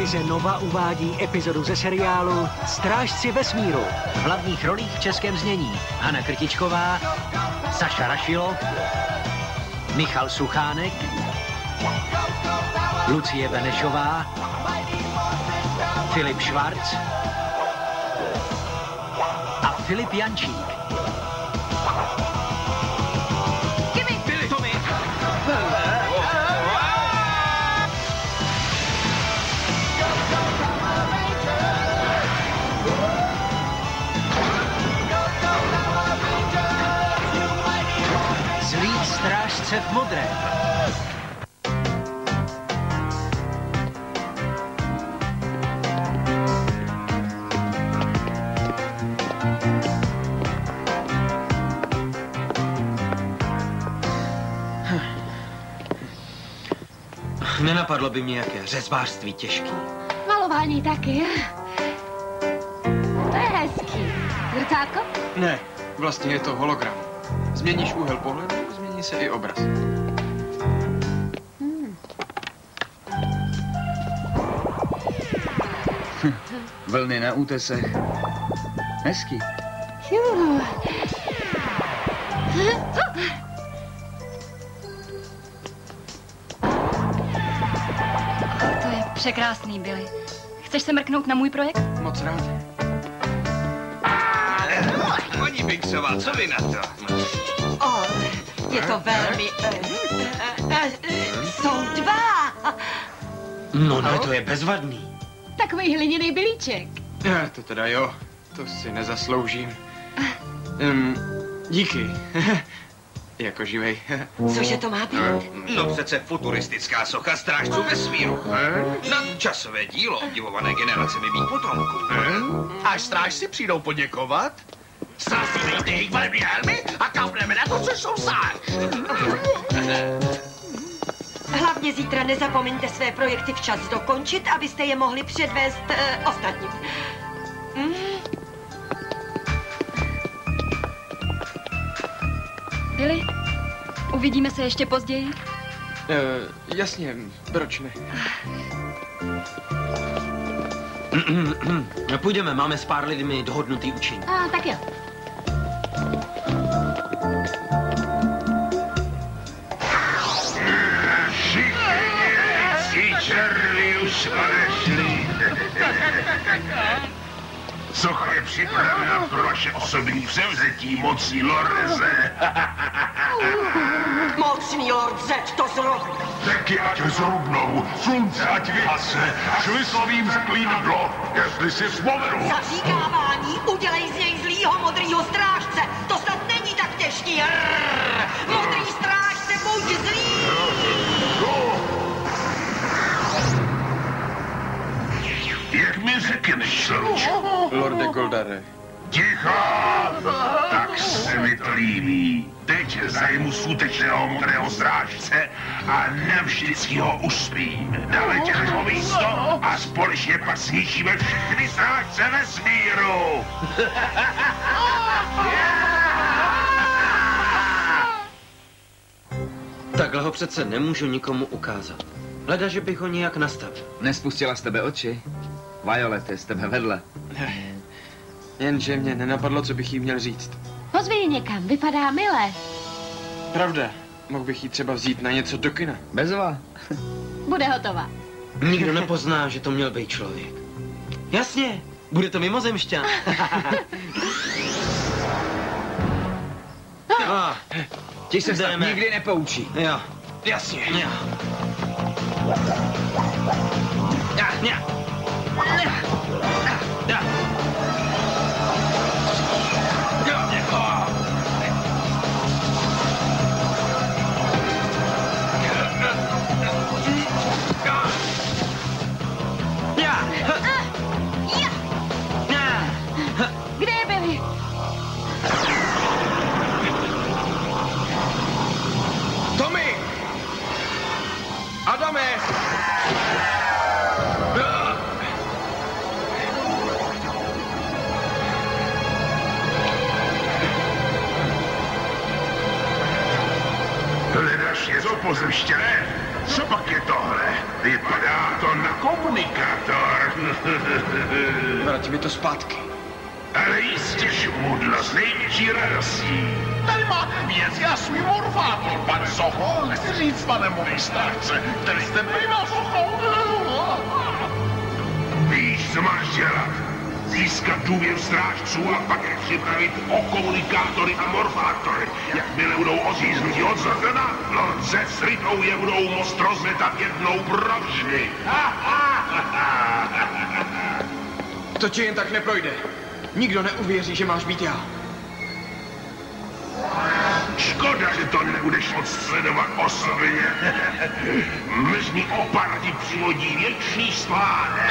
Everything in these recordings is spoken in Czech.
Televize Nova uvádí epizodu ze seriálu Strážci vesmíru. V hlavních rolích v českém znění Hana Krtičková, Saša Rašilo, Michal Suchánek, Lucie Benešová, Filip Švarc a Filip Jančík. V modrém. Nenapadlo by mě, jak je řezbářství těžký. Malování taky. To je hezký. Zrcátko? Ne, vlastně je to hologram. Změníš úhel pohledu, změní se i obraz. Vlny na útesech. Hezký. Juh. To je překrásný, Billy. Chceš se mrknout na můj projekt? Moc rád. Paní Binksová, co vy na to? O, je to velmi... eh, eh, eh, Jsou dva. No ne, to je bezvadný. Takový hliněný bilíček. Já, to teda jo, to si nezasloužím. Um, díky. jako živej. Cože to má být? No přece futuristická socha strážců vesmíru. Nadčasové dílo obdivované generacemi mých potomků. Až strážci přijdou poděkovat, jim ty jejich barevné helmy a kaupneme na to, co jsou zář. Hlavně zítra nezapomeňte své projekty včas dokončit, abyste je mohli předvést uh, ostatním. Mm. Billy, uvidíme se ještě později? Uh, jasně, proč ne? Půjdeme, máme s pár lidmi dohodnutý učení. A, tak jo. Odešli. Socha je připravena pro vaše osobní převzetí mocí Loreze. Mocný Lord Z to zrobí. Taky ať zrubnou, slunce ať vyhasne, šli slovím sklídlo, jestli si vzpomenu. Zaříkávání, udělej z něj zlýho modrýho strážce. To snad není tak těžký. Modrý strážce, buď zlý. Jak mi řekneš, Sluč? Lorde Goldare. Ticho! Tak se mi to líbí. Teď zajmu skutečného modrého strážce a navždycky ho uspím. Naletěl ho místo a společně pak snížíme všechny strážce vesmíru. Takhle ho přece nemůžu nikomu ukázat. Leda, že bych ho nějak nastavil. Nespustila z tebe oči? Violet je z tebe vedle. Jenže mě nenapadlo, co bych jí měl říct. Pozvi ji někam, vypadá milé. Pravda, mohl bych jí třeba vzít na něco do kina. Bezva. Bude hotová. Nikdo nepozná, že to měl být člověk. Jasně, bude to mimozemšťan. ah, Ti se snad nikdy nepoučí. jo, Jasně. jo. Ja, ja. Ja. Oh, komunikátor. Vrať mi to zpátky. Ale jistě šmudlo s největší radostí. Tady máte věc, já svůj morfátor, pan Socho. Chci říct, pane můj starce, který jste býval Socho. Víš, co máš dělat? Získat důvěru strážců a pak je připravit o komunikátory a morfátory. Jakmile budou odříznuti od Zordana, Lord se s Ritou je budou most rozmetat jednou provždy. To ti jen tak neprojde. Nikdo neuvěří, že máš být já. Škoda, že to nebudeš moc sledovat osobně. Mrzní opara ti přivodí věčný spánek.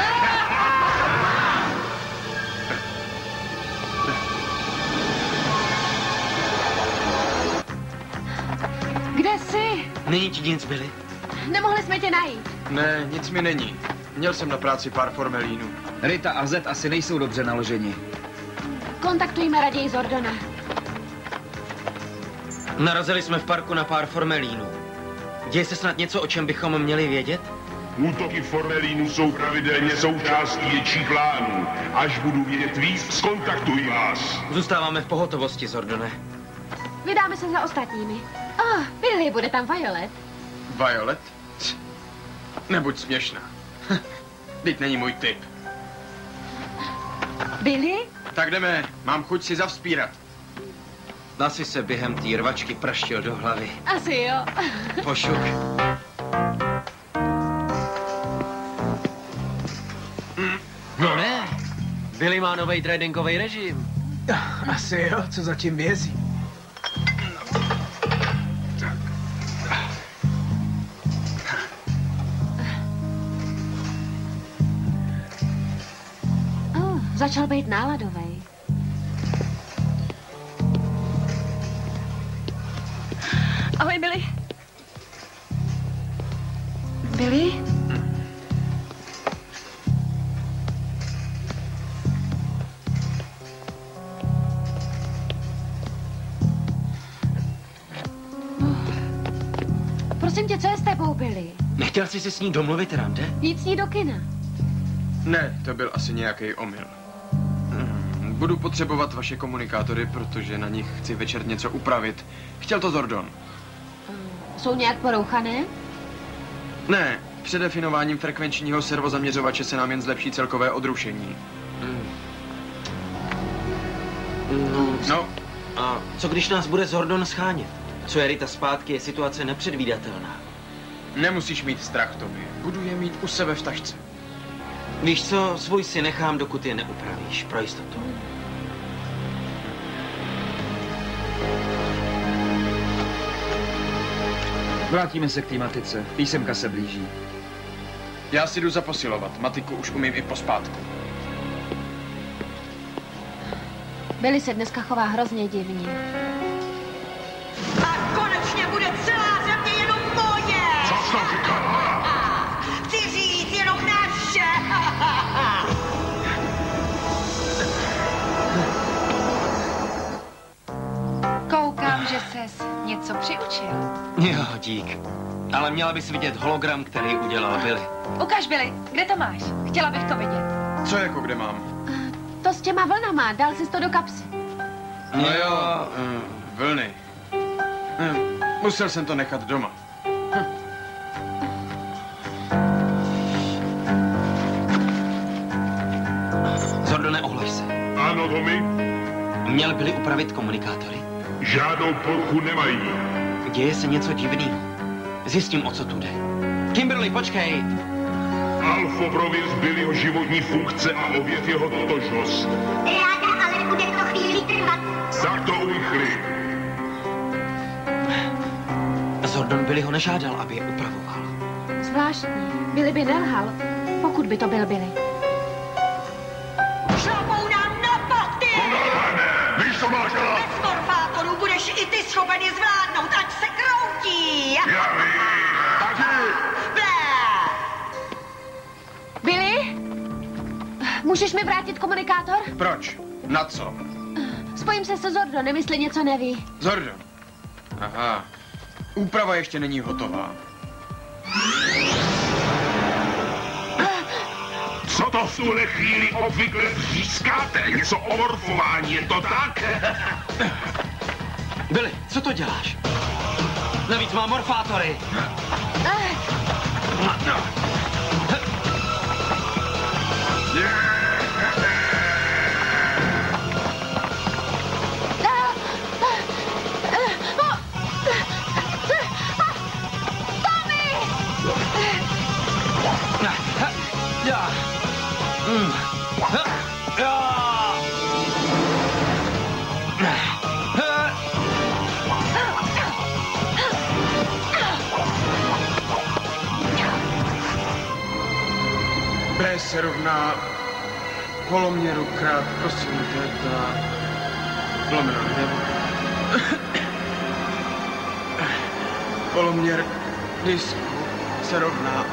Kde jsi? Není ti nic, Billy? Nemohli jsme tě najít. Ne, nic mi není. Měl jsem na práci pár formelínů. Rita a Zed asi nejsou dobře naloženi. Kontaktujme raději Zordona. Narazili jsme v parku na pár formelínů. Děje se snad něco, o čem bychom měli vědět? Útoky Formelínů jsou pravidelně součástí větších plánů. Až budu vědět víc, skontaktuji vás. Zůstáváme v pohotovosti, Zordone. Vydáme se za ostatními. Oh, Billy, bude tam Violet. Violet? Nebuď směšná. Teď není můj typ. Billy? Tak jdeme, mám chuť si zavzpírat. Asi se během té rvačky praštil do hlavy. Asi jo. Pošuk. No ne, Billy má nový tradingový režim. Asi jo, co zatím vězí. Začal být náladový. Ahoj, Billy. Billy? Prosím tě, co je s tebou, Billy? Nechtěl jsi si s ní domluvit, Rande? Jít s ní do kina. Ne, to byl asi nějaký omyl. Budu potřebovat vaše komunikátory, protože na nich chci večer něco upravit. Chtěl to Zordon. Jsou nějak porouchané? Ne, předefinováním frekvenčního servozaměřovače se nám jen zlepší celkové odrušení. No, No, a co když nás bude Zordon schánět? Co je Rita zpátky, je situace nepředvídatelná. nemusíš mít strach, Toby. Budu je mít u sebe v tašce. Víš co, svůj si nechám, dokud je neupravíš, pro jistotu. Vrátíme se k té matice. Písemka se blíží. Já si jdu zaposilovat. Matiku už umím i pospátku. Billy se dneska chová hrozně divně. Jo, dík. Ale měla bys vidět hologram, který udělal Billy. Ukaž, Billy, kde to máš? Chtěla bych to vidět. Co jako kde mám? To s těma vlnama, dal jsi to do kapsy. No jo, mm, vlny. Hm, Musel jsem to nechat doma. Zordone, ohlaš se. Ano, Tommy, Měl Billy upravit komunikátory? žádnou poruchu nemají. Děje se něco divného. Zjistím, o co tu jde. Kimberly, počkej. Alfo prověř Billyho životní funkce a ověř jeho totožnost. Ráda, ale bude to chvíli trvat. Tak to urychli. Zordon Billy ho nežádal, aby je upravoval. Zvláštní. Billy by nelhal, pokud by to byl Billy. Ty schopen je zvládnout, ať se kroutí! Já vím. Billy? Můžeš mi vrátit komunikátor? Proč? Na co? Spojím se se Zordonem, jestli něco neví. Zordon. Aha. Úprava ještě není hotová. Co to v tuhle chvíli obvykle řískáte? Něco o morfování, je to tak? Billy, co to děláš? Navíc má morfátory. Ja. Rovná poloměru krát prosím teta lomeno dvě. Poloměr disku se rovná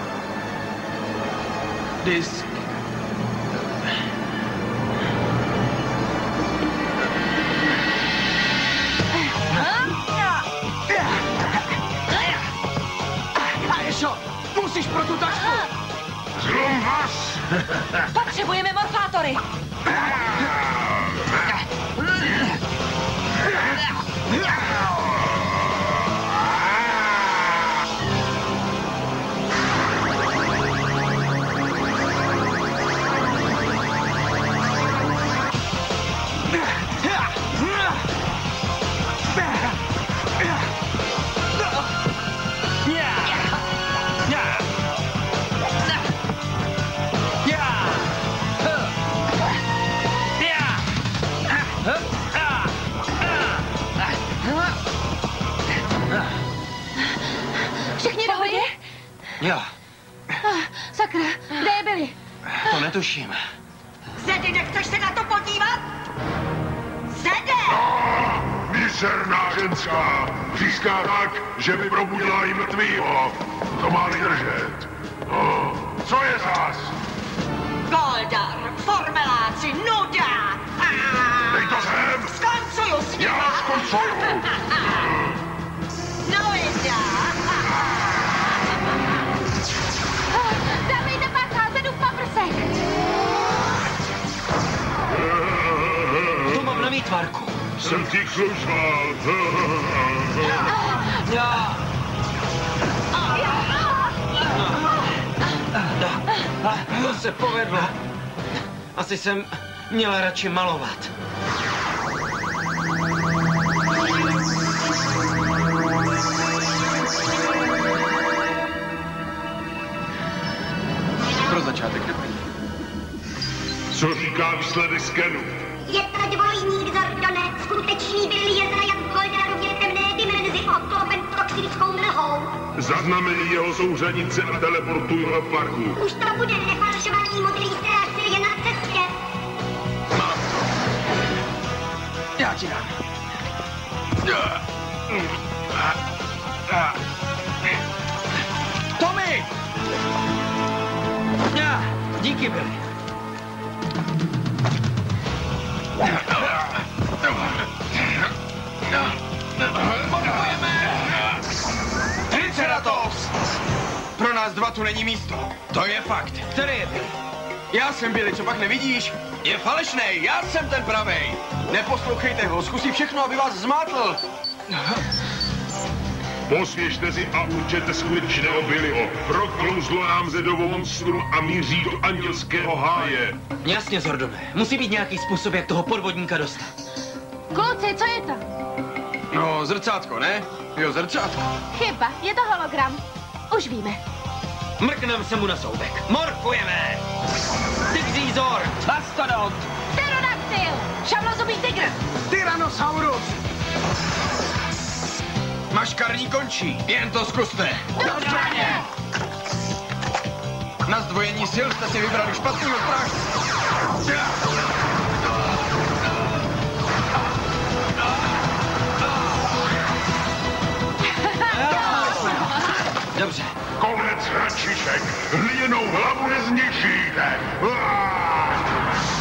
disk vás! Potřebujeme výtvarku. Jsem ti klužba. Já. To se povedlo. Asi jsem měla radši malovat. Pro začátek doplní. Co říká výsledek skenu? Je to dvojník Zordone, skutečný byl jezra jak v temné dimenzi oklopen toxickou mlhou. Zaznamení jeho souřadnice a teleportuj ho v parku. Už to bude nefalšovaný modrý strážce je na cestě. Já ti dám. Tommy! Já. Díky, Billy. Dva tu není místo. To je fakt. Který je Billy? Já jsem Billy, co pak nevidíš? Je falešnej, já jsem ten pravej. Neposlouchejte ho, zkusí všechno, aby vás zmátl. Posvěžte si a určete skutečného Billyho. Proklouzlo nám zedovou monstrum a míří do andělského háje. Jasně, Zordone. Musí být nějaký způsob, jak toho podvodníka dostat. Kluci, co je to? No, zrcátko, ne? Jo, zrcátko. Chyba, je to hologram. Už víme. Mrknem se mu na soubek. Morfujeme! Tygří Zord! Mastodont! Pterodaktyl! Šavlozubý tygr! Tyrannosaurus! Maškarní končí, jen to zkuste. Dobře! Na zdvojení sil jste si vybrali špatného strážce. Dobře. Konec hračišek. Hliněnou hlavu nezničíte. Strážci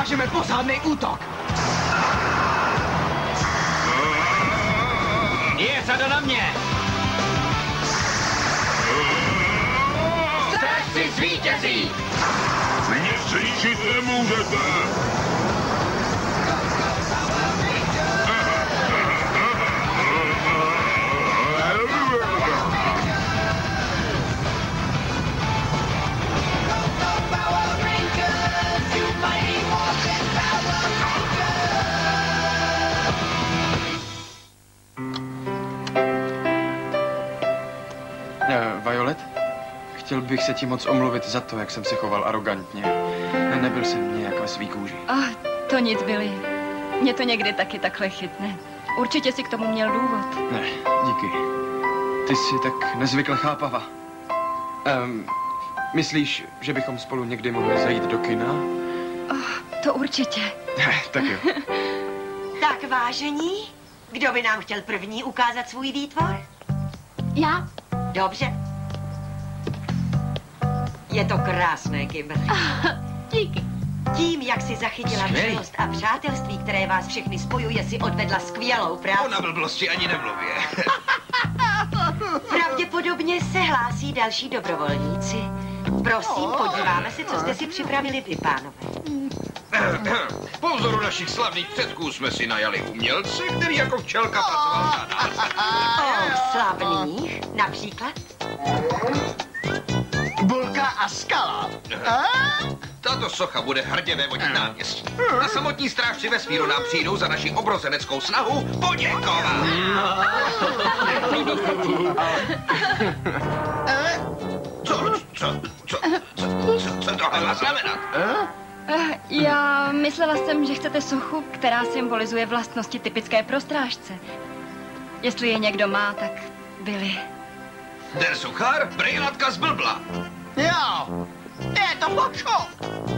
Ukážeme posádný útok. Je řada na mě! Strážci zvítězí! Nic zničit nemůžete. Uh, Violet? Chtěl bych se ti moc omluvit za to, jak jsem se choval arrogantně. Nebyl jsem nějak ve svý kůži. Ah, to nic, Billy. Mě to někdy taky takhle chytne. Určitě si k tomu měl důvod. Ne, díky. Ty jsi tak nezvykle chápavá. Um, myslíš, že bychom spolu někdy mohli zajít do kina? Oh, to určitě. tak jo. Tak vážení, kdo by nám chtěl první ukázat svůj výtvor? Já? Dobře. Je to krásné, Kimber. Díky. Tím, jak si zachytila milost a přátelství, které vás všechny spojuje, si odvedla skvělou práci. O na blbosti ani nemluvě. Pravděpodobně se hlásí další dobrovolníci. Prosím, podíváme se, co jste si připravili vy, pánové. Po vzoru našich slavných předků jsme si najali umělce, který jako včelka pracoval na nás. O, slavných, například? Bulka a skala. Tato socha bude hrdě vévodit náměstí. A samotní strážci vesmíru nám přijdou za naši obrozeneckou snahu poděkovat. Tohle má znamenat? Eh, Já myslela jsem, že chcete sochu, která symbolizuje vlastnosti typické pro strážce. Jestli je někdo má, tak Billy. Ten suchár brejlatka zblbla. Jo, je to pocho.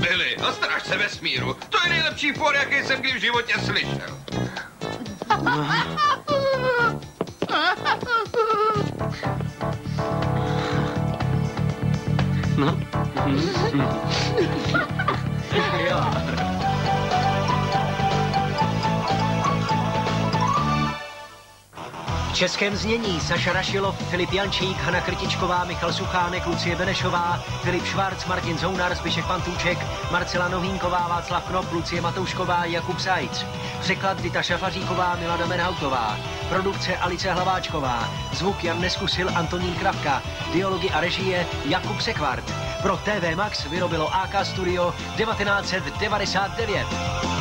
Billy a strážce vesmíru. To je nejlepší for, jaký jsem kdy v životě slyšel. No. V českém znění Saša Rašilov, Filip Jančík, Hana Krtičková, Michal Suchánek, Lucie Benešová, Filip Švarc, Martin Zounar, Zbyšek Pantůček, Marcela Novínková, Václav Knop, Lucie Matoušková, Jakub Sajc. Překlad Dita Šafaříková, Milada Menhautová. Produkce Alice Hlaváčková. Zvuk Jan Neskusil, Antonín Kravka. Dialogy a režie Jakub Sekvart. Pro TV Max vyrobilo AK Studio 1999.